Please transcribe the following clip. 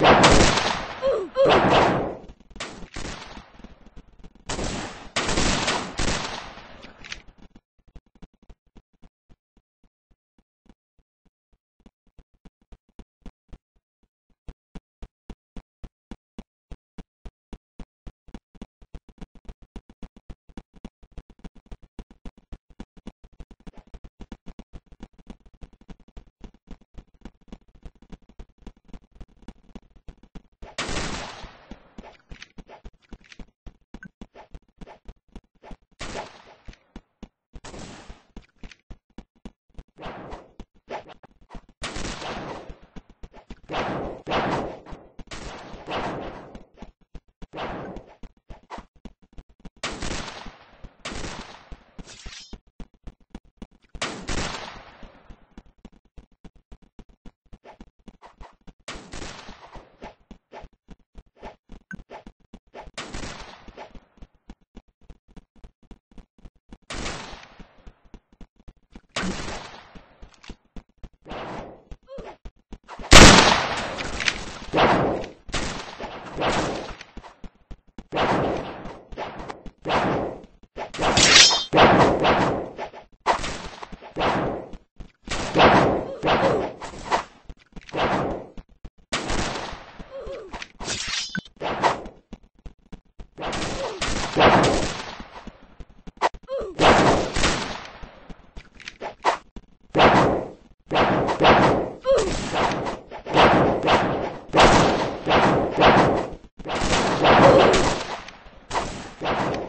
Yeah. you